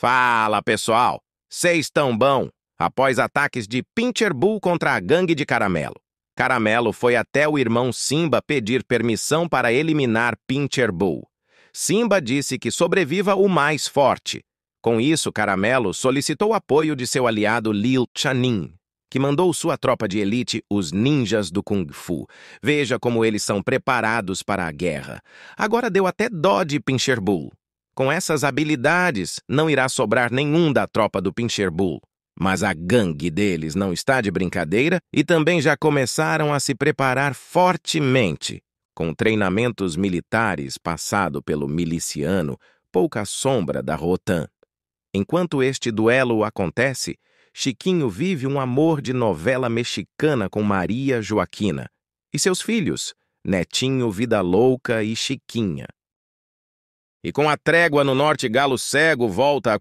Fala, pessoal! Seis tão bom! Após ataques de Pincher Bull contra a gangue de Caramelo. Caramelo foi até o irmão Simba pedir permissão para eliminar Pincher Bull. Simba disse que sobreviva o mais forte. Com isso, Caramelo solicitou apoio de seu aliado Lil Chanin, que mandou sua tropa de elite, os ninjas do Kung Fu. Veja como eles são preparados para a guerra. Agora deu até dó de Pincher Bull. Com essas habilidades, não irá sobrar nenhum da tropa do Pincher Bull. Mas a gangue deles não está de brincadeira e também já começaram a se preparar fortemente, com treinamentos militares passado pelo miliciano, pouca sombra da Rotan. Enquanto este duelo acontece, Chiquinho vive um amor de novela mexicana com Maria Joaquina e seus filhos, Netinho Vida Louca e Chiquinha. E com a trégua no norte, Galo Cego volta a